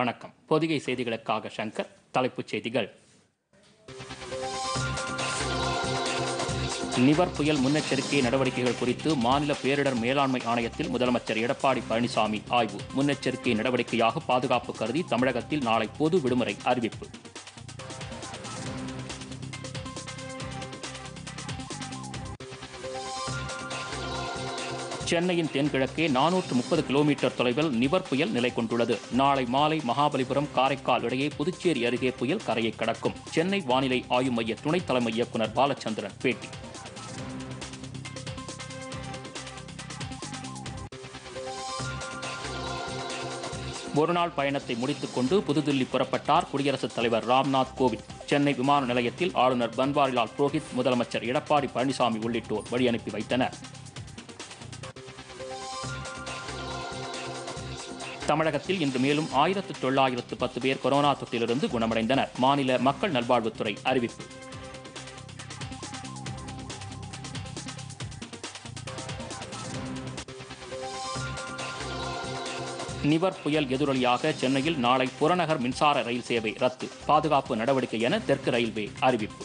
வணக்கம். பொதிகை செய்திகளுக்காக சங்கர் தலைப்புச் செய்திகள். நிவர் புயல் முன்னெச்சரிக்கை நடவடிக்கைகள் குறித்து மாநில பேரிடர் மேலாண்மை ஆணையத்தில் முதலமைச்சர் எடப்பாடி பழனிசாமி ஆய்வு. முன்னெச்சரிக்கை நடவடிக்கையாக பாதுகாப்பு கருதி தமிழகத்தில் நாளை பொது விடுமுறை அறிவிப்பு. சென்னையின் தென்கிழக்கே நானூற்று முப்பது கிலோமீட்டர் தொலைவில் நிவர் புயல் நிலை கொண்டுள்ளது. நாளை மாலை மகாபலிபுரம் காரைக்கால் இடையே புதுச்சேரி அருகே புயல் கரையை கடக்கும். சென்னை வானிலை ஆய்வு மைய துணைத் தலைமை இயக்குநர் பாலச்சந்திரன் பேட்டி. ஒருநாள் பயணத்தை முடித்துக் கொண்டு புதுதில்லி புறப்பட்டார் குடியரசுத் தலைவர் ராம்நாத் கோவிந்த். சென்னை விமான நிலையத்தில் ஆளுநர் பன்வாரிலால் புரோஹித் முதலமைச்சர் எடப்பாடி பழனிசாமி உள்ளிட்டோர் வழி அனுப்பி வைத்தனர். தமிழகத்தில் இன்று மேலும் ஆயிரத்து தொள்ளாயிரத்து பத்து பேர் கொரோனா தொற்றிலிருந்து குணமடைந்தனர். மாநில மக்கள் நல்வாழ்வுத்துறை அறிவிப்பு. நிவர் புயல் எதிரொலியாக சென்னையில் நாளை புறநகர் மின்சார ரயில் சேவை ரத்து. பாதுகாப்பு நடவடிக்கை என தெற்கு ரயில்வே அறிவிப்பு.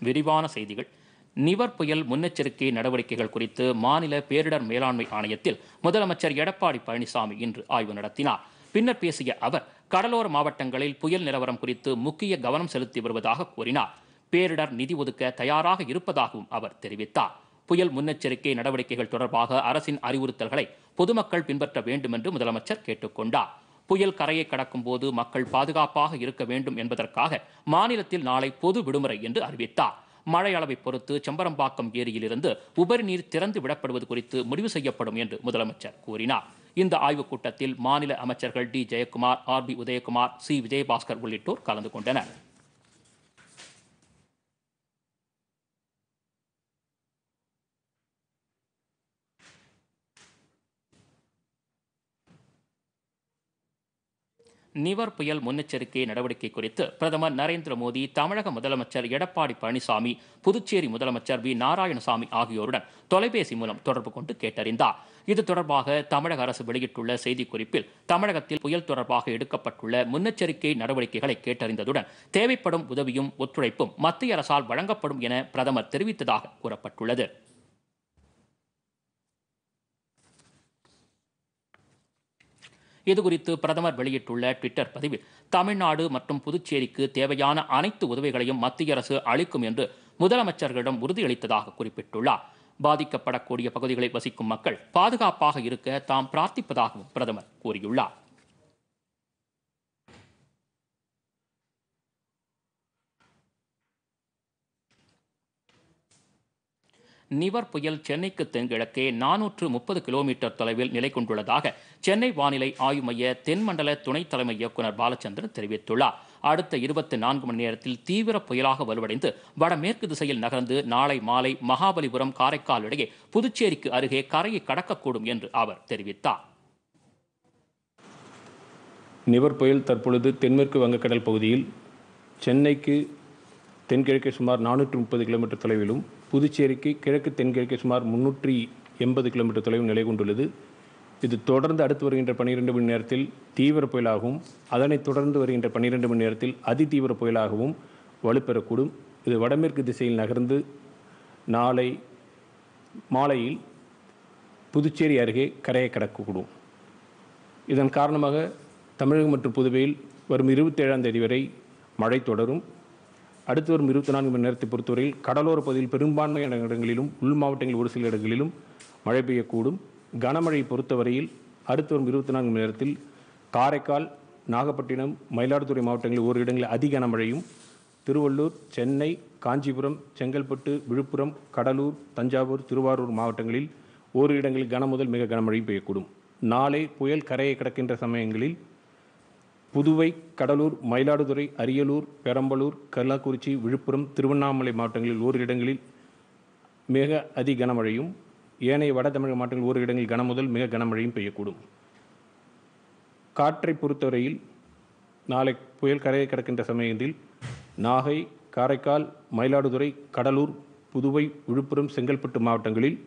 விரிவான செய்திகள். நிவர் புயல் முன்னெச்சரிக்கை நடவடிக்கைகள் குறித்து மாநில பேரிடர் மேலாண்மை ஆணையத்தில் முதலமைச்சர் எடப்பாடி பழனிசாமி இன்று ஆய்வு நடத்தினார். பின்னர் பேசிய அவர் கடலோர மாவட்டங்களில் புயல் நிலவரம் குறித்து முக்கிய கவனம் செலுத்தி வருவதாக கூறினார். பேரிடர் நிதி ஒதுக்க தயாராக இருப்பதாகவும் அவர் தெரிவித்தார். புயல் முன்னெச்சரிக்கை நடவடிக்கைகள் தொடர்பாக அரசின் அறிவுறுத்தல்களை பொதுமக்கள் பின்பற்ற வேண்டும் என்று முதலமைச்சர் கேட்டுக்கொண்டார். புயல் கரையை கடக்கும் போது மக்கள் பாதுகாப்பாக இருக்க வேண்டும் என்பதற்காக மாநிலத்தில் நாளை பொது விடுமுறை என்று அறிவித்தார். மழை அளவை பொறுத்து செம்பரம்பாக்கம் ஏரியிலிருந்து உபரிநீர் திறந்து விடப்படுவது குறித்து முடிவு செய்யப்படும் என்று முதலமைச்சர் கூறினார். இந்த ஆய்வுக் கூட்டத்தில் மாநில அமைச்சர்கள் T. Jayakumar R. P. Udhayakumar C. Vijayabaskar உள்ளிட்டோர் கலந்து கொண்டனர். நிவர் புயல் முன்னெச்சரிக்கை நடவடிக்கை குறித்து பிரதமர் நரேந்திர மோடி தமிழக முதலமைச்சர் எடப்பாடி பழனிசாமி புதுச்சேரி முதலமைச்சர் வி. நாராயணசாமி ஆகியோருடன் தொலைபேசி மூலம் தொடர்பு கொண்டு கேட்டறிந்தார். இது தொடர்பாக தமிழக அரசு வெளியிட்டுள்ள செய்திக்குறிப்பில் தமிழகத்தில் புயல் தொடர்பாக எடுக்கப்பட்டுள்ள முன்னெச்சரிக்கை நடவடிக்கைகளை கேட்டறிந்ததுடன் தேவைப்படும் உதவியும் ஒத்துழைப்பும் மத்திய அரசால் வழங்கப்படும் என பிரதமர் தெரிவித்ததாக கூறப்பட்டுள்ளது. இதுகுறித்து பிரதமர் வெளியிட்டுள்ள ட்விட்டர் பதிவில் தமிழ்நாடு மற்றும் புதுச்சேரிக்கு தேவையான அனைத்து உதவிகளையும் மத்திய அரசு அளிக்கும் என்று முதலமைச்சர்களிடம் உறுதியளித்ததாக குறிப்பிட்டுள்ளார். பாதிக்கப்படக்கூடிய பகுதிகளில் வசிக்கும் மக்கள் பாதுகாப்பாக இருக்க தாம் பிரார்த்திப்பதாகவும் பிரதமர் கூறியுள்ளார். நிவர் புயல் சென்னைக்கு தென்கிழக்கே நானூற்று முப்பது கிலோமீட்டர் தொலைவில் நிலை கொண்டுள்ளதாக சென்னை வானிலை ஆய்வு மைய தென்மண்டல துணைத் தலைமை இயக்குநர் பாலச்சந்திரன் தெரிவித்துள்ளார். அடுத்த இருபத்தி நான்கு மணி நேரத்தில் தீவிர புயலாக வலுவடைந்து வடமேற்கு திசையில் நகர்ந்து நாளை மாலை மகாபலிபுரம் காரைக்கால் இடையே புதுச்சேரிக்கு அருகே கரையை கடக்கக்கூடும் என்று அவர் தெரிவித்தார். நிவர் புயல் தற்பொழுது தென்மேற்கு வங்கக்கடல் பகுதியில் சென்னைக்கு தென்கிழக்கே சுமார் நானூற்று முப்பது கிலோமீட்டர் தொலைவிலும் புதுச்சேரிக்கு கிழக்கு தென்கிழக்கே சுமார் முன்னூற்றி எண்பது கிலோமீட்டர் தொலைவில் நிலை கொண்டுள்ளது. இது தொடர்ந்து அடுத்து வருகின்ற பன்னிரெண்டு மணி நேரத்தில் தீவிர புயலாகவும் அதனைத் தொடர்ந்து வருகின்ற பன்னிரெண்டு மணி நேரத்தில் அதிதீவிர புயலாகவும் வலுப்பெறக்கூடும். இது வடமேற்கு திசையில் நகர்ந்து நாளை மாலையில் புதுச்சேரி அருகே கரையை கடக்கக்கூடும். இதன் காரணமாக தமிழகம் மற்றும் புதுவையில் வரும் இருபத்தேழாம் தேதி வரை மழை தொடரும். அடுத்து வரும் இருபத்தி நான்கு மணி நேரத்தை பொறுத்தவரையில் கடலோர பகுதியில் பெரும்பான்மையான இடங்களிலும் உள் மாவட்டங்களில் ஒரு சில இடங்களிலும் மழை பெய்யக்கூடும். கனமழை பொறுத்தவரையில் அடுத்து வரும் இருபத்தி நான்கு மணி நேரத்தில் காரைக்கால் நாகப்பட்டினம் மயிலாடுதுறை மாவட்டங்களில் ஒரு இடங்களில் அதி கனமழையும் திருவள்ளூர் சென்னை காஞ்சிபுரம் செங்கல்பட்டு விழுப்புரம் கடலூர் தஞ்சாவூர் திருவாரூர் மாவட்டங்களில் ஓரு இடங்களில் கன முதல் மிக கனமழை பெய்யக்கூடும். நாளை புயல் கரையை கடக்கின்ற சமயங்களில் புதுவை கடலூர் மயிலாடுதுறை அரியலூர் பெரம்பலூர் கள்ளக்குறிச்சி விழுப்புரம் திருவண்ணாமலை மாவட்டங்களில் ஓரிரு இடங்களில் மிக அதி கனமழையும் ஏனைய வட தமிழக மாவட்டங்களில் ஓரிரு இடங்களில் கன முதல் மிக கனமழையும் பெய்யக்கூடும். காற்றை பொறுத்தவரையில் நாளை புயல் கரையை கடக்கின்ற சமயத்தில் நாகை காரைக்கால் மயிலாடுதுறை கடலூர் புதுவை விழுப்புரம் செங்கல்பட்டு மாவட்டங்களில்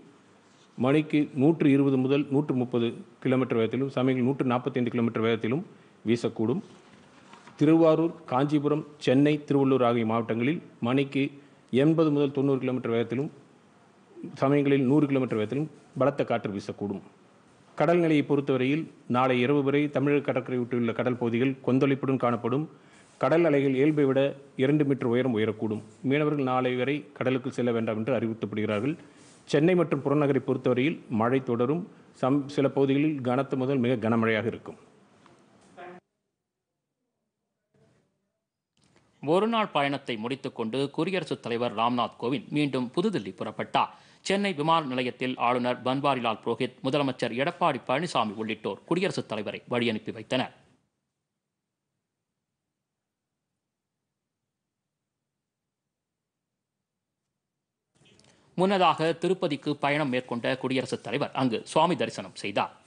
மணிக்கு நூற்று இருபது முதல் நூற்று முப்பது கிலோமீட்டர் வேகத்திலும் சமயங்கள் நூற்று நாற்பத்தைந்து கிலோமீட்டர் வேகத்திலும் வீசக்கூடும். திருவாரூர் காஞ்சிபுரம் சென்னை திருவள்ளூர் ஆகிய மாவட்டங்களில் மணிக்கு எண்பது முதல் தொண்ணூறு கிலோமீட்டர் வேகத்திலும் சமயங்களில் நூறு கிலோமீட்டர் வேகத்திலும் பலத்த காற்று வீசக்கூடும். கடல் நிலையை பொறுத்தவரையில் நாளை இரவு வரை தமிழக கடற்கரை ஒட்டியுள்ள கடல் பகுதிகள் கொந்தளிப்புடன் காணப்படும். கடல் அலைகள் இயல்பை விட இரண்டு மீட்டர் உயரம் உயரக்கூடும். மீனவர்கள் நாளை வரை கடலுக்கு செல்ல வேண்டாம் என்று அறிவுறுத்தப்படுகிறார்கள். சென்னை மற்றும் புறநகரை பொறுத்தவரையில் மழை தொடரும். சம் சில பகுதிகளில் கனத்து முதல் மிக கனமழையாக இருக்கும். ஒருநாள் பயணத்தை முடித்துக்கொண்டு குடியரசுத் தலைவர் ராம்நாத் கோவிந்த் மீண்டும் புதுதில்லி புறப்பட்டார். சென்னை விமான நிலையத்தில் ஆளுநர் பன்வாரிலால் புரோஹித் முதலமைச்சர் எடப்பாடி பழனிசாமி உள்ளிட்டோர் குடியரசுத் தலைவரை வழியனுப்பி வைத்தனர். முன்னதாக திருப்பதிக்கு பயணம் மேற்கொண்ட குடியரசுத் தலைவர் அங்கு சுவாமி தரிசனம் செய்தார்.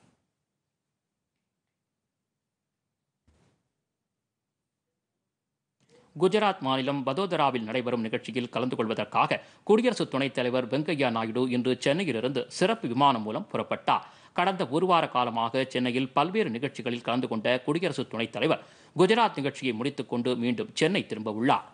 குஜராத் மாநிலம் வதோதராவில் நடைபெறும் நிகழ்ச்சியில் கலந்து கொள்வதற்காக குடியரசு துணைத் தலைவர் வெங்கையா நாயுடு இன்று சென்னையிலிருந்து சிறப்பு விமானம் மூலம் புறப்பட்டார். கடந்த ஒரு வார காலமாக சென்னையில் பல்வேறு நிகழ்ச்சிகளில் கலந்து கொண்ட குடியரசு துணைத் தலைவர் குஜராத் நிகழ்ச்சியை முடித்துக்கொண்டு மீண்டும் சென்னை திரும்ப உள்ளார்.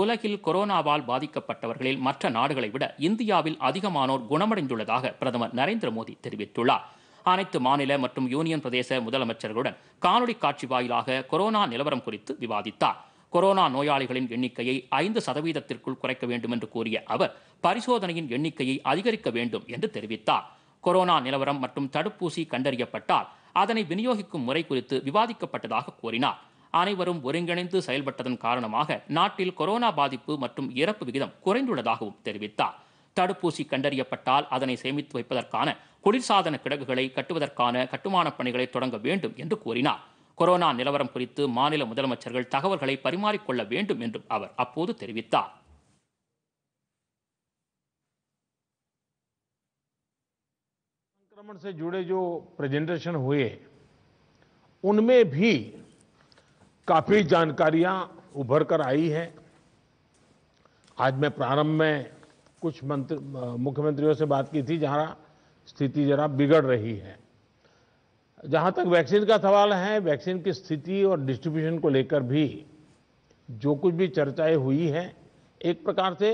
உலகில் கொரோனாவால் பாதிக்கப்பட்டவர்களில் மற்ற நாடுகளை விட இந்தியாவில் அதிகமானோர் குணமடைந்துள்ளதாக பிரதமர் நரேந்திர மோடி தெரிவித்துள்ளார். அனைத்து மாநில மற்றும் யூனியன் பிரதேச முதலமைச்சர்களுடன் காணொலி காட்சி வாயிலாக கொரோனா நிலவரம் குறித்து விவாதித்தார். கொரோனா நோயாளிகளின் எண்ணிக்கையை ஐந்து சதவீதத்திற்குள் குறைக்க வேண்டும் என்று கூறிய அவர் பரிசோதனையின் எண்ணிக்கையை அதிகரிக்க வேண்டும் என்று தெரிவித்தார். கொரோனா நிலவரம் மற்றும் தடுப்பூசி கண்டறியப்பட்டால் அதனை விநியோகிக்கும் முறை குறித்து விவாதிக்கப்பட்டதாக கூறினார். அனைவரும் ஒருங்கிணைந்து செயல்பட்டதன் காரணமாக நாட்டில் கொரோனா பாதிப்பு மற்றும் இறப்பு விகிதம் குறைந்துள்ளதாகவும் தெரிவித்தார் தடுப்பூசி கண்டறியப்பட்டால் அதனை சேமித்து வைப்பதற்கான குளிர்சாதன கிடங்குகளை கட்டுவதற்கான கட்டுமானப் பணிகளை தொடங்க வேண்டும் என்று கூறினார் கொரோனா நிலவரம் குறித்து மாநில முதலமைச்சர்கள் தகவல்களை பரிமாறிக்கொள்ள வேண்டும் என்றும் அவர் அப்போது தெரிவித்தார் संक्रमण से जुड़े जो प्रेजेंटेशन हुए उनमें भी काफ़ी जानकारियाँ उभर कर आई है। आज मैं प्रारंभ में कुछ मंत्री, मुख्यमंत्रियों से बात की थी, जहाँ स्थिति जरा बिगड़ रही है। जहाँ तक वैक्सीन का सवाल है, वैक्सीन की स्थिति और डिस्ट्रीब्यूशन को लेकर भी जो कुछ भी चर्चाएँ हुई हैं, एक प्रकार से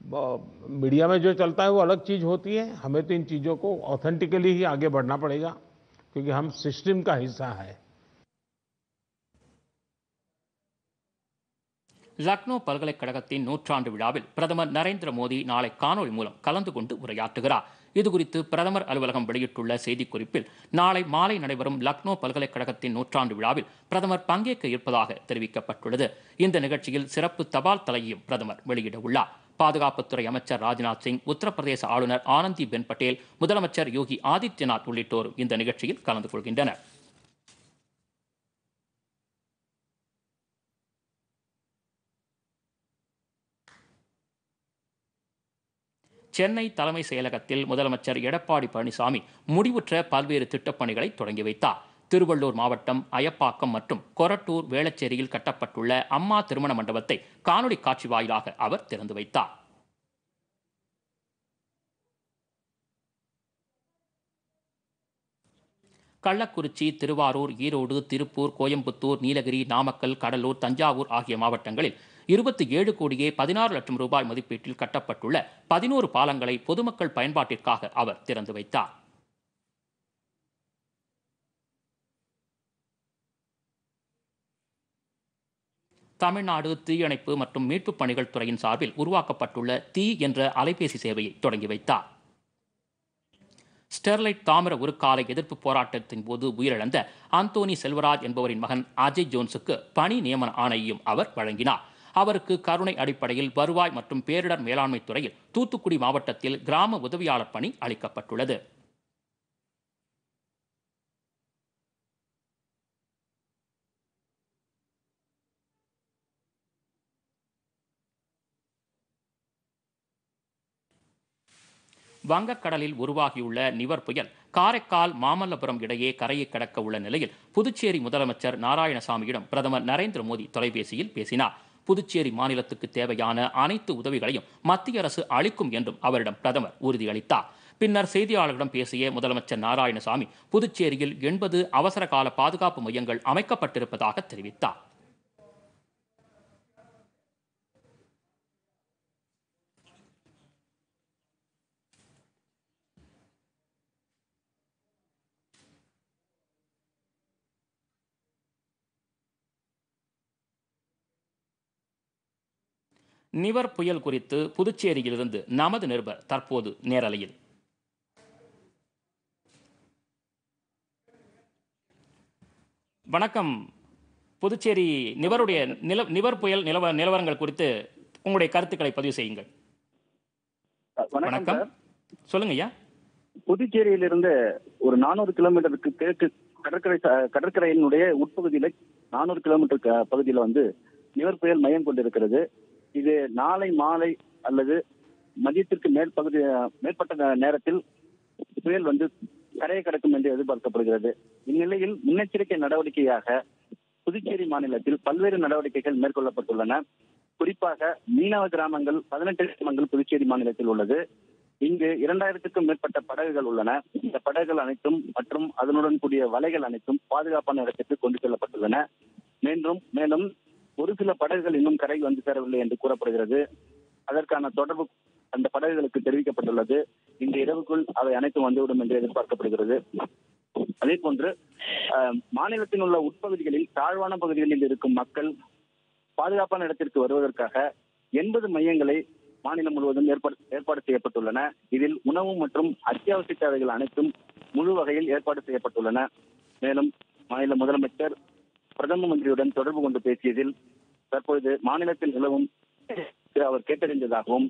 मीडिया में जो चलता है वो अलग चीज़ होती है। हमें तो इन चीज़ों को ऑथेंटिकली ही आगे बढ़ना पड़ेगा, क्योंकि हम सिस्टम का हिस्सा है। லக்னோ பல்கலைக்கழகத்தின் நூற்றாண்டு விழாவில் பிரதமர் நரேந்திர மோடி நாளை காணொலி மூலம் கலந்து கொண்டு உரையாற்றுகிறார். இதுகுறித்து பிரதமர் அலுவலகம் வெளியிட்டுள்ள செய்திக்குறிப்பில் நாளை மாலை நடைபெறும் லக்னோ பல்கலைக்கழகத்தின் நூற்றாண்டு விழாவில் பிரதமர் பங்கேற்க இருப்பதாக தெரிவிக்கப்பட்டுள்ளது. இந்த நிகழ்ச்சியில் சிறப்பு தபால் தலையையும் பிரதமர் வெளியிட உள்ளார். பாதுகாப்புத்துறை அமைச்சர் ராஜ்நாத் சிங் உத்தரப்பிரதேச ஆளுநர் ஆனந்தி பென் பட்டேல் முதலமைச்சர் யோகி ஆதித்யநாத் உள்ளிட்டோரும் இந்த நிகழ்ச்சியில் கலந்து கொள்கின்றனர். சென்னை தலைமை செயலகத்தில் முதலமைச்சர் எடப்பாடி பழனிசாமி முடிவுற்ற பல்வேறு திட்டப்பணிகளை தொடங்கி வைத்தார். திருவள்ளூர் மாவட்டம் அயப்பாக்கம் மற்றும் கொரட்டூர் வேளச்சேரியில் கட்டப்பட்டுள்ள அம்மா திருமண மண்டபத்தை காணொலி காட்சி வாயிலாக அவர் திறந்து வைத்தார். கள்ளக்குறிச்சி திருவாரூர் ஈரோடு திருப்பூர் கோயம்புத்தூர் நீலகிரி நாமக்கல் கடலூர் தஞ்சாவூர் ஆகிய மாவட்டங்களில் இருபத்தி ஏழு கோடியே பதினாறு லட்சம் ரூபாய் மதிப்பீட்டில் கட்டப்பட்டுள்ள பதினோரு பாலங்களை பொதுமக்கள் பயன்பாட்டிற்காக அவர் திறந்து வைத்தார். தமிழ்நாடு தீயணைப்பு மற்றும் மீட்புப் பணிகள் துறையின் சார்பில் உருவாக்கப்பட்டுள்ள தீ என்ற அலைபேசி சேவையை தொடங்கி வைத்தார். ஸ்டெர்லைட் தாமிர உருக்காலை எதிர்ப்பு போராட்டத்தின் போது உயிரிழந்த அந்தோனி செல்வராஜ் என்பவரின் மகன் அஜய் ஜோன்ஸுக்கு பணி நியமன ஆணையையும் அவர் வழங்கினார். அவருக்கு கருணை அடிப்படையில் வருவாய் மற்றும் பேரிடர் மேலாண்மை துறையில் தூத்துக்குடி மாவட்டத்தில் கிராம உதவியாளர் பணி அளிக்கப்பட்டுள்ளது. வங்கக்கடலில் உருவாகியுள்ள நிவர் புயல் காரைக்கால் மாமல்லபுரம் இடையே கரையை கடக்க உள்ள நிலையில் புதுச்சேரி முதலமைச்சர் நாராயணசாமியிடம் பிரதமர் நரேந்திர மோடி தொலைபேசியில் பேசினார். புதுச்சேரி மாநிலத்துக்கு தேவையான அனைத்து உதவிகளையும் மத்திய அரசு அளிக்கும் என்றும் அவரிடம் பிரதமர் உறுதியளித்தார். பின்னர் செய்தியாளர்களிடம் பேசிய முதலமைச்சர் நாராயணசாமி புதுச்சேரியில் எண்பது அவசர கால பாதுகாப்பு மையங்கள் அமைக்கப்பட்டிருப்பதாக தெரிவித்தார். நிவர் புயல் குறித்து புதுச்சேரியிலிருந்து நமது நிருபர் தற்போது நேரலையில். வணக்கம். புதுச்சேரி நிவருடைய நில நிவர் புயல் நிலவ நிலவரங்கள் குறித்து உங்களுடைய கருத்துக்களை பதிவு செய்யுங்கள். வணக்கம் சொல்லுங்க ஐயா. புதுச்சேரியிலிருந்து ஒரு நானூறு கிலோமீட்டருக்கு கிழக்கு கடற்கரை கடற்கரையினுடைய உட்பகுதியில நானூறு கிலோமீட்டர் க- பகுதியில வந்து நிவர் புயல் மையம் கொண்டிருக்கிறது. இது நாளை மாலை அல்லது மதியத்திற்கு மேல் பகுதி மேற்பட்ட நேரத்தில் புயல் வந்து கரையை கடக்கும் என்று எதிர்பார்க்கப்படுகிறது. இந்நிலையில் முன்னெச்சரிக்கை நடவடிக்கையாக புதுச்சேரி மாநிலத்தில் பல்வேறு நடவடிக்கைகள் மேற்கொள்ளப்பட்டுள்ளன. குறிப்பாக மீனவ கிராமங்கள் பதினெட்டு கிராமங்கள் புதுச்சேரி மாநிலத்தில் உள்ளது. இங்கு இரண்டாயிரத்துக்கும் மேற்பட்ட படகுகள் உள்ளன. இந்த படகுகள் அனைத்தும் மற்றும் அதனுடன் கூடிய வலைகள் அனைத்தும் பாதுகாப்பான இடத்திற்கு கொண்டு செல்லப்பட்டுள்ளன. மேலும் மேலும் ஒரு சில படகுகள் இன்னும் கரை வந்து சேரவில்லை என்று கூறப்படுகிறது. அதற்கான தொடர்பு அந்த படகுகளுக்கு தெரிவிக்கப்பட்டுள்ளது. இந்த இரவுக்குள் அவை அனைத்தும் வந்துவிடும் என்று எதிர்பார்க்கப்படுகிறது. அதே போன்று மாநிலத்தில் உள்ள உட்பகுதிகளில் தாழ்வான பகுதிகளில் இருக்கும் மக்கள் பாதுகாப்பான இடத்திற்கு வருவதற்காக எண்பது மையங்களை மாநிலம் முழுவதும் ஏற்பாடு ஏற்பாடு செய்யப்பட்டுள்ளன. இதில் உணவு மற்றும் அத்தியாவசிய தேவைகள் அனைத்தும் முழு வகையில் ஏற்பாடு செய்யப்பட்டுள்ளன. மேலும் மாநில முதலமைச்சர் பிரதம மந்திரியுடன் தொடர்பு கொண்டு பேசியதில் தற்பொழுது மாநிலத்தில் நிலவும் அவர் கேட்டறிந்ததாகவும்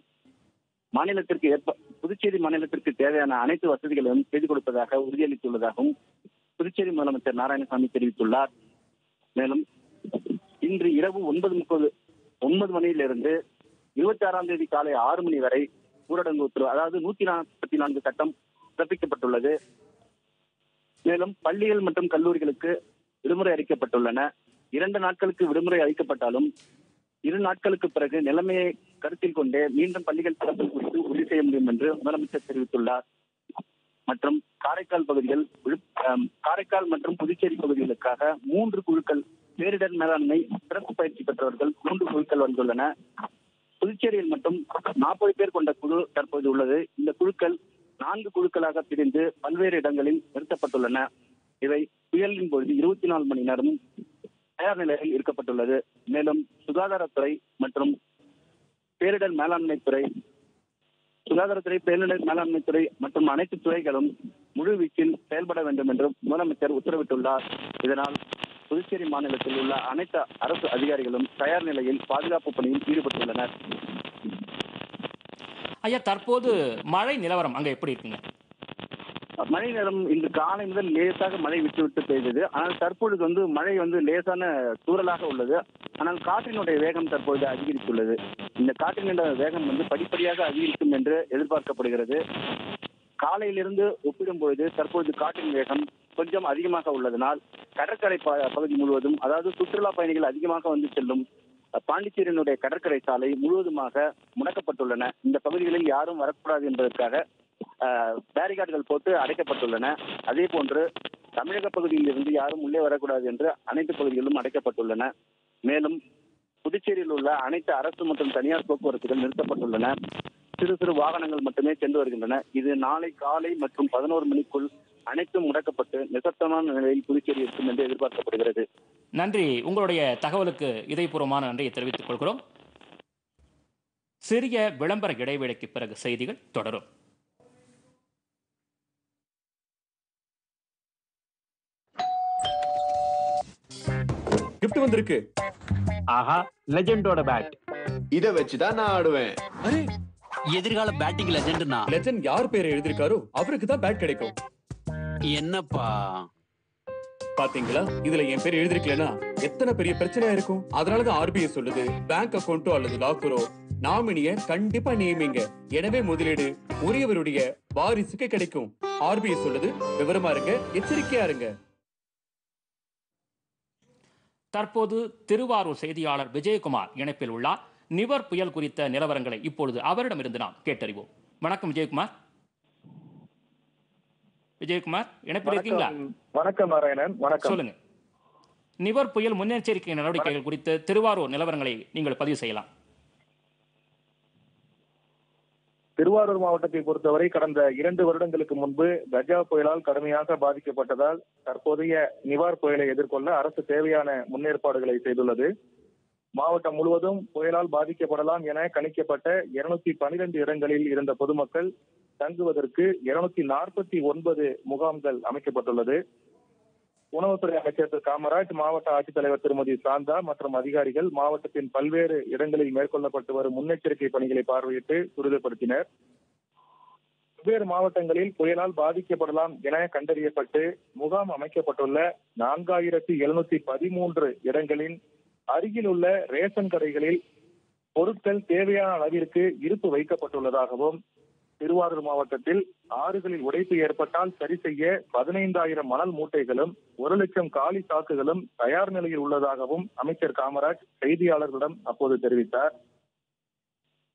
மாநிலத்திற்கு ஏற்ப புதுச்சேரி மாநிலத்திற்கு தேவையான அனைத்து வசதிகளையும் செய்து கொடுப்பதாக உறுதியளித்துள்ளதாகவும் புதுச்சேரி முதலமைச்சர் நாராயணசாமி தெரிவித்துள்ளார். மேலும் இன்று இரவு ஒன்பது முப்பது ஒன்பது மணியிலிருந்து இருபத்தி ஆறாம் தேதி காலை ஆறு மணி வரை ஊரடங்கு உத்தரவு அதாவது நூத்தி நாற்பத்தி நான்கு சட்டம் பிறப்பிக்கப்பட்டுள்ளது. மேலும் பள்ளிகள் மற்றும் கல்லூரிகளுக்கு விடுமுறை அளிக்கப்பட்டுள்ளன இரண்டு நாட்களுக்கு விடுமுறை அளிக்கப்பட்டாலும் இரு நாட்களுக்கு பிறகு நிலைமையை கருத்தில் கொண்டே மீண்டும் பள்ளிகள் திறப்பு குறித்து உறுதி செய்ய முடியும் என்று முதலமைச்சர் தெரிவித்துள்ளார். மற்றும் காரைக்கால் பகுதிகள் காரைக்கால் மற்றும் புதுச்சேரி பகுதிகளுக்காக மூன்று குழுக்கள் பேரிடர் மேலாண்மை சிறப்பு பயிற்சி பெற்றவர்கள் மூன்று குழுக்கள் வந்துள்ளன. புதுச்சேரியில் மட்டும் நாற்பது பேர் கொண்ட குழு தற்போது உள்ளது. இந்த குழுக்கள் நான்கு குழுக்களாக பிரிந்து பல்வேறு இடங்களில் நிறுத்தப்பட்டுள்ளன. இவை புயலின் பொழுது இருபத்தி நாலு மணி நேரமும் தயார் நிலையில் இருக்கப்பட்டுள்ளது. மேலும் சுகாதாரத்துறை மற்றும் பேரிடர் மேலாண்மை துறை சுகாதாரத்துறை பேரிடர் மேலாண்மை துறை மற்றும் அனைத்து துறைகளும் முழுவீச்சில் செயல்பட வேண்டும் என்றும் முதலமைச்சர் உத்தரவிட்டுள்ளார். இதனால் புதுச்சேரி மாநிலத்தில் உள்ள அனைத்து அரசு அதிகாரிகளும் தயார் நிலையில் பாதுகாப்பு பணியில் ஈடுபட்டுள்ளனர். ஐயா தற்போது மழை நிலவரம் அங்க எப்படி இருக்குங்க? மழை நேரம் இன்று காலை முதல் லேசாக மழை விட்டு விட்டு பெய்தது. ஆனால் தற்பொழுது வந்து மழை வந்து லேசான தூறலாக உள்ளது. ஆனால் காற்றினுடைய வேகம் தற்பொழுது அதிகரித்துள்ளது. இந்த காற்றினுடைய வேகம் வந்து படிப்படியாக அதிகரிக்கும் என்று எதிர்பார்க்கப்படுகிறது. காலையிலிருந்து ஒப்பிடும்பொழுது தற்பொழுது காற்றின் வேகம் கொஞ்சம் அதிகமாக உள்ளதனால் கடற்கரை ப- பகுதி முழுவதும் அதாவது சுற்றுலா பயணிகள் அதிகமாக வந்து செல்லும் பாண்டிச்சேரியினுடைய கடற்கரை சாலை முழுவதுமாக முடக்கப்பட்டுள்ளன. இந்த பகுதிகளில் யாரும் வரக்கூடாது என்பதற்காக பேரிகார்டுகள் போட்டு அடைக்கப்பட்டுள்ளன. அதே போன்று தமிழக பகுதியில் இருந்து யாரும் உள்ளே வரக்கூடாது என்று அனைத்து பகுதிகளிலும் அடைக்கப்பட்டுள்ளன. மேலும் புதுச்சேரியில் உள்ள அனைத்து அரசு மற்றும் தனியார் போக்குவரத்துகள் நிறுத்தப்பட்டுள்ளன. சிறு சிறு வாகனங்கள் மட்டுமே சென்று வருகின்றன. இது நாளை காலை மற்றும் பதினோரு மணிக்குள் அனைத்தும் முடக்கப்பட்டு நிசப்தமான நிலையில் புதுச்சேரி இருக்கும் என்று எதிர்பார்க்கப்படுகிறது. நன்றி. உங்களுடைய தகவலுக்கு இதயபூர்வமான நன்றியை தெரிவித்துக் கொள்கிறோம். சிறிய விளம்பர இடைவேளைக்கு பிறகு செய்திகள் தொடரும். Gift வந்திருக்கு. ஆஹா லெஜெண்டோட பேட் இத வச்சுதான் நான் ஆடுவேன். அரே எதிர்கால பேட்டிங் லெஜெண்ட்னா லெஜண்ட் யார் பேரை எழுதிருக்காரோ அவருக்கு தான் பேட் கிடைக்கும். என்னப்பா? பாத்தீங்களா? இதுல என் பேர் எழுதிருக்கலனா எத்தனை பெரிய பிரச்சனையா இருக்கும்? அதனாலதான் ஆர்பிஐ சொல்லுது பேங்க் அக்கவுண்டோ அல்லது லாக்கரோ நாமினிய கண்டிப்பா நியமிங்க. எனவே முதலீடு உரியவருடைய வாரிசுக்கு கிடைக்கும். ஆர்பிஐ சொல்லுது விவரமா இருங்க எச்சரிக்கையா இருங்க. தற்போது திருவாரூர் செய்தியாளர் விஜயகுமார் இணைப்பில் உள்ளார். நிவர் புயல் குறித்த நிலவரங்களை இப்பொழுது அவரிடமிருந்து நாம் கேட்டறிவோம். வணக்கம் விஜயகுமார். விஜயகுமார் இணைப்பில் இருக்கீங்களா? வணக்கம் நாராயணன் வணக்கம். சொல்லுங்க. நிவர் புயல் முன்னெச்சரிக்கை நடவடிக்கைகள் குறித்து திருவாரூர் நிலவரங்களை நீங்கள் பதிவு செய்யலாம். திருவாரூர் மாவட்டத்தை பொறுத்தவரை கடந்த இரண்டு வருடங்களுக்கு முன்பு கஜா புயலால் கடுமையாக பாதிக்கப்பட்டதால் தற்போதைய நிவார் புயலை எதிர்கொள்ள அரசு தேவையான முன்னேற்பாடுகளை செய்துள்ளது. மாவட்டம் முழுவதும் புயலால் பாதிக்கப்படலாம் என கணிக்கப்பட்ட இருநூத்தி பனிரெண்டு இடங்களில் இருந்த பொதுமக்கள் தங்குவதற்கு இருநூத்தி நாற்பத்தி ஒன்பது முகாம்கள் அமைக்கப்பட்டுள்ளது. உணவுத்துறை அமைச்சர் திரு காமராஜ் மாவட்ட ஆட்சித்தலைவர் திருமதி சாந்தா மற்றும் அதிகாரிகள் மாவட்டத்தின் பல்வேறு இடங்களில் மேற்கொள்ளப்பட்டு வரும் முன்னெச்சரிக்கை பணிகளை பார்வையிட்டு துரிதப்படுத்தினர். வெவ்வேறு மாவட்டங்களில் புயலால் பாதிக்கப்படலாம் என கண்டறியப்பட்டு முகாம் அமைக்கப்பட்டுள்ள நான்காயிரத்தி எழுநூத்தி பதிமூன்று இடங்களின் அருகில் உள்ள ரேஷன் கடைகளில் பொருட்கள் தேவையான அளவிற்கு இருப்பு வைக்கப்பட்டுள்ளதாகவும் திருவாரூர் மாவட்டத்தில் ஆறுகளில் உடைப்பு ஏற்பட்டால் சரி செய்ய பதினைந்தாயிரம் மணல் மூட்டைகளும் ஒரு லட்சம் காலி சாக்குகளும் தயார் நிலையில் உள்ளதாகவும் அமைச்சர் காமராஜ் செய்தியாளர்களிடம் அப்போது தெரிவித்தார்.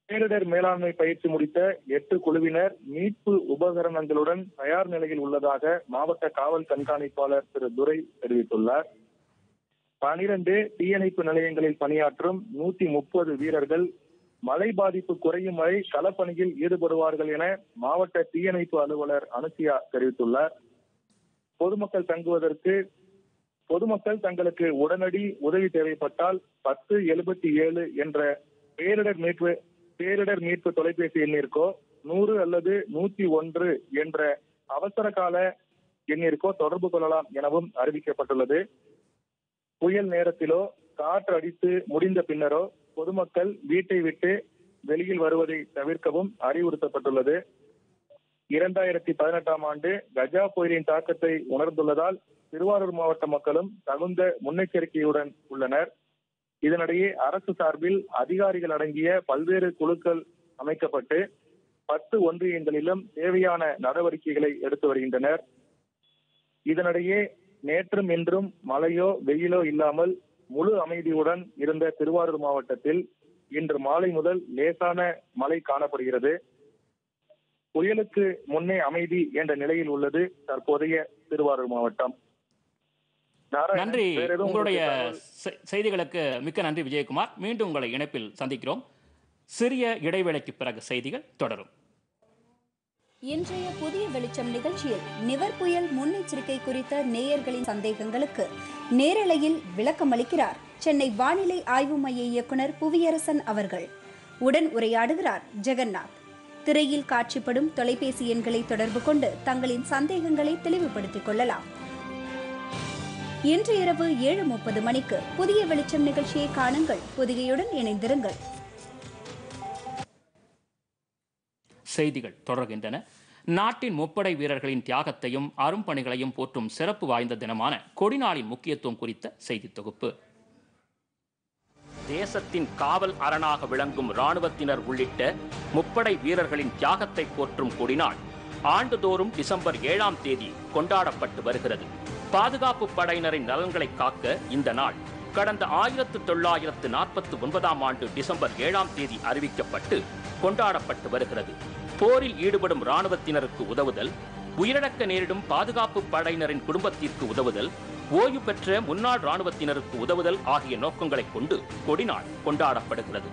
பேரிடர் மேலாண்மை பயிற்சி முடித்த எட்டு குழுவினர் மீட்பு உபகரணங்களுடன் தயார் நிலையில் உள்ளதாக மாவட்ட காவல் கண்காணிப்பாளர் திரு. துரை தெரிவித்துள்ளார். பனிரெண்டு தீயணைப்பு நிலையங்களில் பணியாற்றும் நூத்தி முப்பது வீரர்கள் மழை பாதிப்பு குறையும் வரை களப்பணியில் ஈடுபடுவார்கள் என மாவட்ட தீயணைப்பு அலுவலர் அனுசியா தெரிவித்துள்ளார். பொதுமக்கள் தங்குவதற்கு பொதுமக்கள் தங்களுக்கு உடனடி உதவி தேவைப்பட்டால் பத்து எழுபத்தி ஏழு என்ற பேரிடர் மீட்பு பேரிடர் மீட்பு தொலைபேசி எண்ணிற்கோ நூறு அல்லது நூத்தி ஒன்று என்ற அவசர கால எண்ணிற்கோ தொடர்பு கொள்ளலாம் எனவும் அறிவிக்கப்பட்டுள்ளது. புயல் நேரத்திலோ காற்று அடித்து முடிந்த பின்னரோ பொதுமக்கள் வீட்டை விட்டு வெளியில் வருவதை தவிர்க்கவும் அறிவுறுத்தப்பட்டுள்ளது. இரண்டாயிரத்தி பதினெட்டாம் ஆண்டு கஜா புயலின் தாக்கத்தை உணர்ந்துள்ளதால் திருவாரூர் மாவட்ட மக்களும் தகுந்த முன்னெச்சரிக்கையுடன் உள்ளனர். இதனிடையே அரசு சார்பில் அதிகாரிகள் அடங்கிய பல்வேறு குழுக்கள் அமைக்கப்பட்டு பத்து ஒன்றியங்களிலும் தேவையான நடவடிக்கைகளை எடுத்து வருகின்றனர். இதனிடையே நேற்றும் இன்றும் மழையோ வெயிலோ இல்லாமல் முழு அமைதியுடன் இருந்த திருவாரூர் மாவட்டத்தில் இன்று மாலை முதல் லேசான மழை காணப்படுகிறது. புயலுக்கு முன்னே அமைதி என்ற நிலையில் உள்ளது தற்போதைய திருவாரூர் மாவட்டம். நன்றி. உங்களுடைய செய்திகளுக்கு மிக்க நன்றி விஜயகுமார். மீண்டும் உங்களை இணைப்பில் சந்திக்கிறோம். சிறிய இடைவேளைக்கு பிறகு செய்திகள் தொடரும். இன்றைய புதிய வெளிச்சம் நிகழ்ச்சியில் நிவர் புயல் முன்னெச்சரிக்கை குறித்த நேயர்களின் சந்தேகங்களுக்கு நேரலையில் விளக்கமளிக்கிறார் சென்னை வானிலை ஆய்வு மைய இயக்குனர் புவியரசன் அவர்கள். உடன் உரையாடுகிறார் ஜெகநாத் திரையில் காட்சிப்படும் தொலைபேசி எண்களை தொடர்பு கொண்டு தங்களின் சந்தேகங்களை தெளிவுபடுத்திக் கொள்ளலாம். இன்று இரவு ஏழு முப்பது மணிக்கு புதிய வெளிச்சம் நிகழ்ச்சியை காணுங்கள். புதிகையுடன் இணைந்திருங்கள். செய்திகள் தொடர்கின்றன. நாட்டின் முப்படை வீரர்களின் தியாகத்தையும் அரும்பணிகளையும் போற்றும் சிறப்பு வாய்ந்த தினமான கொடிநாளின் முக்கியத்துவம் குறித்த செய்தி தொகுப்பு. தேசத்தின் காவல் அரணாக விளங்கும் இராணுவத்தினர் உள்ளிட்ட முப்படை வீரர்களின் தியாகத்தை போற்றும் கொடிநாள் ஆண்டுதோறும் டிசம்பர் ஏழாம் தேதி கொண்டாடப்பட்டு வருகிறது. பாதுகாப்பு படையினரின் நலன்களை காக்க இந்த நாள் கடந்த ஆயிரத்து தொள்ளாயிரத்து நாற்பத்தி ஒன்பதாம் ஆண்டு டிசம்பர் ஏழாம் தேதி அறிவிக்கப்பட்டு கொண்டாடப்பட்டு வருகிறது. போரில் ஈடுபடும் இராணுவத்தினருக்கு உதவுதல் உயிரிழக்க நேரிடும் பாதுகாப்பு படையினரின் குடும்பத்திற்கு உதவுதல் ஓய்வு பெற்ற முன்னாள் இராணுவத்தினருக்கு உதவுதல் ஆகிய நோக்கங்களைக் கொண்டு கொடிநாள் கொண்டாடப்படுகிறது.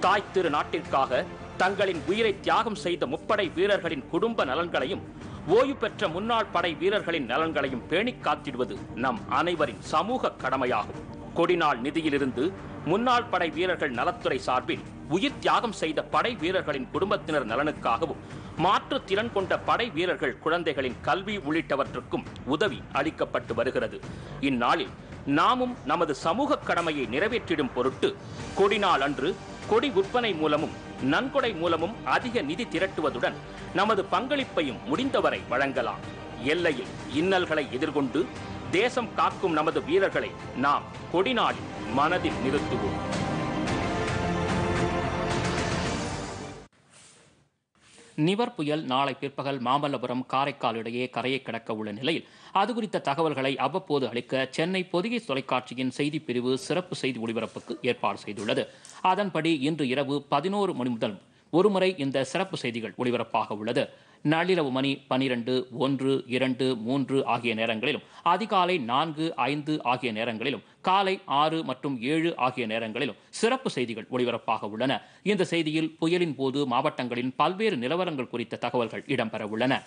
தாய் திரு நாட்டிற்காக தங்களின் உயிரை தியாகம் செய்த முப்படை வீரர்களின் குடும்ப நலன்களையும் ஓய்வு பெற்ற முன்னாள் படை வீரர்களின் நலன்களையும் பேணிக் காத்திடுவது நம் அனைவரின் சமூக கடமையாகும். கொடிநாள் நிதியிலிருந்து முன்னாள் படை வீரர்கள் நலத்துறை சார்பில் உயிர் தியாகம் செய்த படை வீரர்களின் குடும்பத்தினர் நலனுக்காகவும் மாற்றுத்திறன் கொண்ட படை வீரர்கள் குழந்தைகளின் கல்வி உள்ளிட்டவற்றுக்கும் உதவி அளிக்கப்பட்டு வருகிறது. இந்நாளில் நாமும் நமது சமூக கடமையை நிறைவேற்றிடும் பொருட்டு கொடிநாள் அன்று கொடி விற்பனை மூலமும் நன்கொடை மூலமும் அதிக நிதி திரட்டுவதுடன் நமது பங்களிப்பையும் முடிந்தவரை வழங்கலாம். எல்லையில் இன்னல்களை எதிர்கொண்டு தேசம் காக்கும் நமது வீரர்களை நாம் கொடிநாளில் மனதில் நிறுத்துவோம். நிவர் புயல் நாளை பிற்பகல் மாமல்லபுரம் காரைக்கால் இடையே கரையை கடக்க உள்ள நிலையில் அது குறித்த தகவல்களை அவ்வப்போது அளிக்க சென்னை பொதிகை தொலைக்காட்சியின் செய்தி பிரிவு சிறப்பு செய்தி ஒளிபரப்புக்கு ஏற்பாடு செய்துள்ளது. அதன்படி இன்று இரவு பதினோரு மணி முதல் ஒருமுறை இந்த சிறப்பு செய்திகள் ஒளிபரப்பாக உள்ளது. நள்ளிரவு மணி பனிரெண்டு ஒன்று இரண்டு மூன்று ஆகிய நேரங்களிலும் அதிகாலை நான்கு ஐந்து ஆகிய நேரங்களிலும் காலை ஆறு மற்றும் ஏழு ஆகிய நேரங்களிலும் சிறப்பு செய்திகள் ஒளிபரப்பாக உள்ளன. இந்த செய்தியில் புயலின் போது மாவட்டங்களின் பல்வேறு நிலவரங்கள் குறித்த தகவல்கள் இடம்பெற உள்ளன.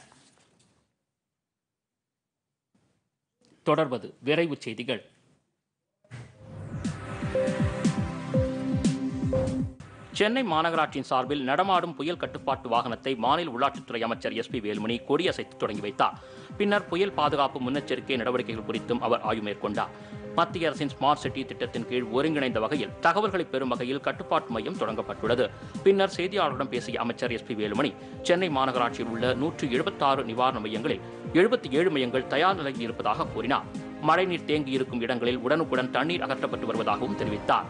தொடர்வது விரைவு செய்திகள். சென்னை மாநகராட்சியின் சார்பில் நடமாடும் புயல் கட்டுப்பாட்டு வாகனத்தை மாநில உள்ளாட்சித்துறை அமைச்சர் எஸ் பி வேலுமணி கொடியசைத்து தொடங்கி வைத்தார். பின்னர் புயல் பாதுகாப்பு முன்னெச்சரிக்கை நடவடிக்கைகள் குறித்தும் அவர் ஆய்வு மேற்கொண்டார். மத்திய அரசின் ஸ்மார்ட் சிட்டி திட்டத்தின் கீழ் ஒருங்கிணைந்த வகையில் தகவல்களை பெறும் வகையில் கட்டுப்பாட்டு மையம் தொடங்கப்பட்டுள்ளது. பின்னர் செய்தியாளர்களிடம் பேசிய அமைச்சர் எஸ் பி வேலுமணி சென்னை மாநகராட்சியில் உள்ள நூற்று எழுபத்தாறு நிவாரண மையங்களில் எழுபத்தி ஏழு மையங்கள் தயார் நிலையில் இருப்பதாக கூறினார். மழைநீர் தேங்கியிருக்கும் இடங்களில் உடனுக்குடன் தண்ணீர் அகற்றப்பட்டு வருவதாகவும் தெரிவித்தார்.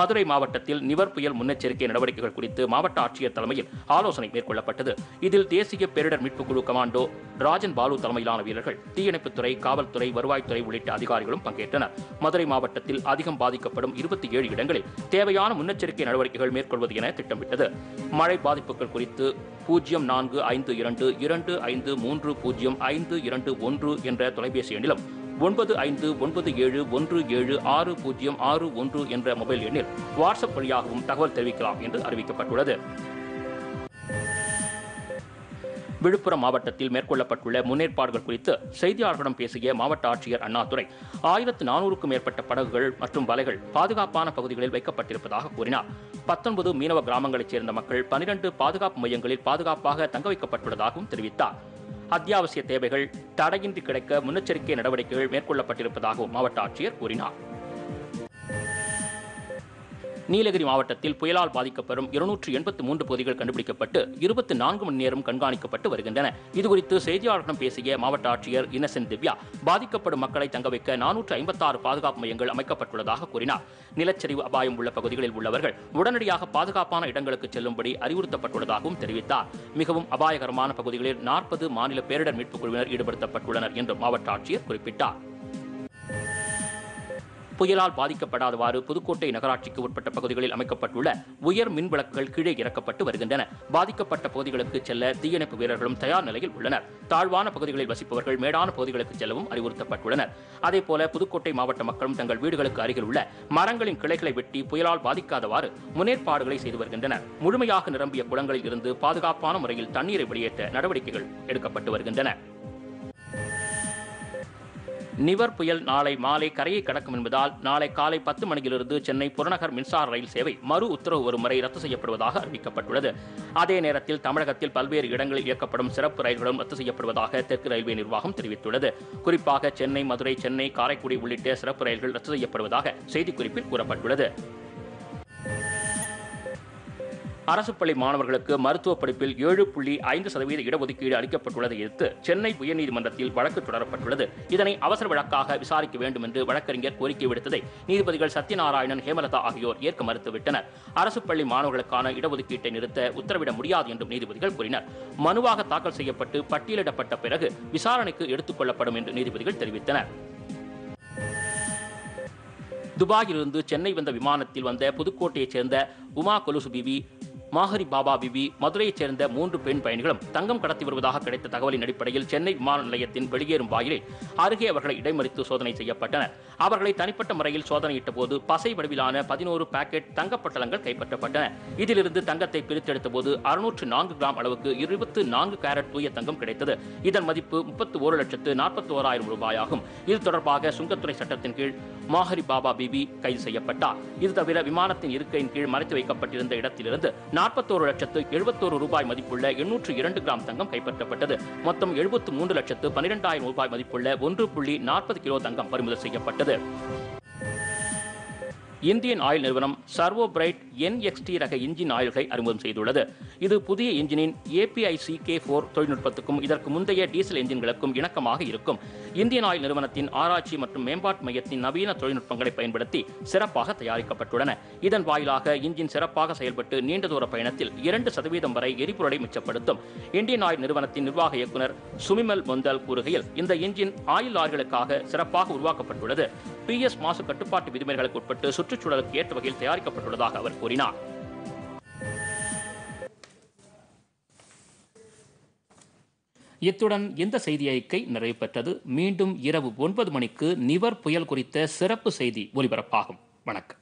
மதுரை மாவட்டத்தில் நிவர் புயல் முன்னெச்சரிக்கை நடவடிக்கைகள் குறித்து மாவட்ட ஆட்சியர் தலைமையில் ஆலோசனை மேற்கொள்ளப்பட்டது. இதில் தேசிய பேரிடர் மீட்புக் குழு கமாண்டோ ராஜன் பாலு தலைமையிலான வீரர்கள் தீயணைப்புத்துறை காவல்துறை வருவாய்த்துறை உள்ளிட்ட அதிகாரிகளும் பங்கேற்றனர். மதுரை மாவட்டத்தில் அதிகம் பாதிக்கப்படும் இருபத்தி ஏழு இடங்களில் தேவையான முன்னெச்சரிக்கை நடவடிக்கைகள் மேற்கொள்வது என திட்டமிட்டது. மழை பாதிப்புகள் குறித்து பூஜ்ஜியம் நான்கு ஐந்து இரண்டு இரண்டு ஐந்து மூன்று பூஜ்ஜியம் ஐந்து இரண்டு ஒன்று என்ற தொலைபேசி எண்ணிலும் ஒன்பது ஐந்து ஒன்பது ஏழு ஒன்று ஏழு ஆறு பூஜ்ஜியம் ஆறு ஒன்று என்ற மொபைல் எண்ணில் வாட்ஸ்அப் வழியாகவும் தகவல் தெரிவிக்கலாம் என்று அறிவிக்கப்பட்டுள்ளது. விழுப்புரம் மாவட்டத்தில் மேற்கொள்ளப்பட்டுள்ள முன்னேற்பாடுகள் குறித்து செய்தியாளர்களிடம் பேசிய மாவட்ட ஆட்சியர் அண்ணாதுரை ஆயிரத்து நானூறுக்கும் மேற்பட்ட படகுகள் மற்றும் வலைகள் பாதுகாப்பான பகுதிகளில் வைக்கப்பட்டிருப்பதாக கூறினார். பத்தொன்பது மீனவ கிராமங்களைச் சேர்ந்த மக்கள் பனிரெண்டு பாதுகாப்பு மையங்களில் பாதுகாப்பாக தங்க வைக்கப்பட்டுள்ளதாகவும் தெரிவித்தார். அத்தியாவசிய தேவைகள் தடையின்றி கிடைக்க முன்னெச்சரிக்கை நடவடிக்கைகள் மேற்கொள்ளப்பட்டிருப்பதாகவும் மாவட்ட ஆட்சியர் கூறினார். நீலகிரி மாவட்டத்தில் புயலால் பாதிக்கப்படும் இருநூற்று எண்பத்தி மூன்று பகுதிகள் கண்டுபிடிக்கப்பட்டு இருபத்தி நான்கு மணி நேரம் கண்காணிக்கப்பட்டு வருகின்றன. இதுகுறித்து செய்தியாளர்களிடம் பேசிய மாவட்ட ஆட்சியர் இன்னசென்ட் திவ்யா பாதிக்கப்படும் மக்களை தங்க வைக்க நானூற்று ஐம்பத்தாறு பாதுகாப்பு மையங்கள் அமைக்கப்பட்டுள்ளதாக கூறினார். நிலச்சரிவு அபாயம் உள்ள பகுதிகளில் உள்ளவர்கள் உடனடியாக பாதுகாப்பான இடங்களுக்கு செல்லும்படி அறிவுறுத்தப்பட்டுள்ளதாகவும் தெரிவித்தார். மிகவும் அபாயகரமான பகுதிகளில் நாற்பது மாநில பேரிடர் மீட்புக் குழுவினர் ஈடுபடுத்தப்பட்டுள்ளனர் என்று மாவட்ட ஆட்சியர் குறிப்பிட்டார். புயலால் பாதிக்கப்படாதவாறு புதுக்கோட்டை நகராட்சிக்கு உட்பட்ட பகுதிகளில் அமைக்கப்பட்டுள்ள உயர் மின் விளக்குகள் கீழே இறக்கப்பட்டு வருகின்றன. பாதிக்கப்பட்ட பகுதிகளுக்கு செல்ல தீயணைப்பு வீரர்களும் தயார் நிலையில் உள்ளனர். தாழ்வான பகுதிகளில் வசிப்பவர்கள் மேடான பகுதிகளுக்கு செல்லவும் அறிவுறுத்தப்பட்டுள்ளனர். அதேபோல புதுக்கோட்டை மாவட்ட மக்களும் தங்கள் வீடுகளுக்கு அருகில் உள்ள மரங்களின் கிளைகளை வெட்டி புயலால் பாதிக்காதவாறு முன்னேற்பாடுகளை செய்து வருகின்றனர். முழுமையாக நிரம்பிய குளங்களில் இருந்து பாதுகாப்பான முறையில் தண்ணீரை வெளியேற்ற நடவடிக்கைகள் எடுக்கப்பட்டு வருகின்றன. நிவர் புயல் நாளை மாலை கரையை கடக்கும் என்பதால் நாளை காலை பத்து மணியிலிருந்து சென்னை புறநகர் மின்சார ரயில் சேவை மறு உத்தரவு வரும் வரை ரத்து செய்யப்படுவதாக அறிவிக்கப்பட்டுள்ளது. அதே நேரத்தில் தமிழகத்தில் பல்வேறு இடங்களில் இயக்கப்படும் சிறப்பு ரயில்களும் ரத்து செய்யப்படுவதாக தெற்கு ரயில்வே நிர்வாகம் தெரிவித்துள்ளது. குறிப்பாக சென்னை மதுரை சென்னை காரைக்குடி உள்ளிட்ட சிறப்பு ரயில்கள் ரத்து செய்யப்படுவதாக செய்திக்குறிப்பில் கூறப்பட்டுள்ளது. அரசு பள்ளி மாணவர்களுக்கு மருத்துவ படிப்பில் ஏழு புள்ளி ஐந்து சதவீத இடஒதுக்கீடு அளிக்கப்பட்டுள்ளதை எதிர்த்து சென்னை உயர்நீதிமன்றத்தில் வழக்கு தொடரப்பட்டுள்ளது. இதனை அவசர வழக்காக விசாரிக்க வேண்டும் என்று வழக்கறிஞர் கோரிக்கை விடுத்ததை நீதிபதிகள் சத்யநாராயணன் ஹேமலதா ஆகியோர் ஏற்க மறுத்துவிட்டனர். அரசு பள்ளி மாணவர்களுக்கான இடஒதுக்கீட்டை நிறுத்த உத்தரவிட முடியாது என்றும் நீதிபதிகள் கூறினர். மனுவாக தாக்கல் செய்யப்பட்டு பட்டியலிடப்பட்ட பிறகு விசாரணைக்கு எடுத்துக் கொள்ளப்படும் என்று நீதிபதிகள் தெரிவித்தனர். துபாயிலிருந்து சென்னை வந்த விமானத்தில் வந்த புதுக்கோட்டையைச் சேர்ந்த உமா கொலுசு பிபி மாஹரி பாபா பிபி மதுரையைச் சேர்ந்த மூன்று பெண் பயணிகளும் தங்கம் கடத்தி வருவதாக கிடைத்த தகவலின் அடிப்படையில் சென்னை விமான நிலையத்தின் வெளியேறும் வாயிலில் அருகே அவர்களை இடைமறித்து சோதனை செய்யப்பட்டனர். அவர்களை தனிப்பட்ட முறையில் சோதனையிட்ட போது பசை வடிவிலான பதினோரு பாக்கெட் தங்கப்பட்டலங்கள் கைப்பற்றப்பட்டன. இதிலிருந்து தங்கத்தை பிரித்தெடுத்த போது அறுநூற்று நான்கு கிராம் அளவுக்கு இருபத்து நான்கு கேரட் தூய தங்கம் கிடைத்தது. இதன் மதிப்பு முப்பத்து ஒரு லட்சத்து நாற்பத்தி ஓராயிரம் ரூபாயாகும். இது தொடர்பாக சுங்கத்துறை சட்டத்தின் கீழ் மாஹரி பாபா பிபி கைது செய்யப்பட்டார். இது தவிர விமானத்தின் இருக்கையின் கீழ் மறைத்து வைக்கப்பட்டிருந்த இடத்திலிருந்து நாற்பத்தோரு லட்சத்து எழுபத்தோரு ரூபாய் மதிப்புள்ள எண்ணூற்று இரண்டு கிராம் தங்கம் கைப்பற்றப்பட்டது. மொத்தம் எழுபத்து மூன்று லட்சத்து பன்னிரெண்டாயிரம் ரூபாய் மதிப்புள்ள ஒன்று புள்ளி நாற்பது கிலோ தங்கம் பறிமுதல் செய்யப்பட்டது. இந்தியன் ஆயில் நிறுவனம் சர்வோ பிரைட் என்எக்ஸ்டி ரக இன்ஜின் ஆயில்களை அறிமுகம் செய்துள்ளது. இது புதிய இன்ஜினின் ஏபிஐசி கே ஃபோர் தொழில்நுட்பத்துக்கும் இதற்கு முந்தைய டீசல் என்ஜின்களுக்கும் இணக்கமாக இருக்கும். இந்தியன் ஆயில் நிறுவனத்தின் ஆராய்ச்சி மற்றும் மேம்பாட்டு மையத்தின் நவீன தொழில்நுட்பங்களை பயன்படுத்தி சிறப்பாக தயாரிக்கப்பட்டுள்ளன. இதன் வாயிலாக இன்ஜின் சிறப்பாக செயல்பட்டு நீண்ட தூர பயணத்தில் இரண்டு சதவீதம் வரை எரிபொருளை மிச்சப்படுத்தும். இந்தியன் ஆயில் நிறுவனத்தின் நிர்வாக இயக்குனர் சுமிமல் மொந்தல் கூறுகையில் இந்த இன்ஜின் ஆயில் லாரிகளுக்காக சிறப்பாக உருவாக்கப்பட்டுள்ளது. பிஎஸ் மாசு கட்டுப்பாட்டு விதிமுறைகளுக்கு உட்பட்டு சுற்றுச்சூழலுக்கு ஏற்ற வகையில் தயாரிக்கப்பட்டுள்ளதாக அவர் கூறினார். இத்துடன் இந்த செய்தி அறிக்கை நிறைவு பெற்றது. மீண்டும் இரவு ஒன்பது மணிக்கு நிவர் புயல் குறித்த சிறப்பு செய்தி ஒலிபரப்பாகும். வணக்கம்.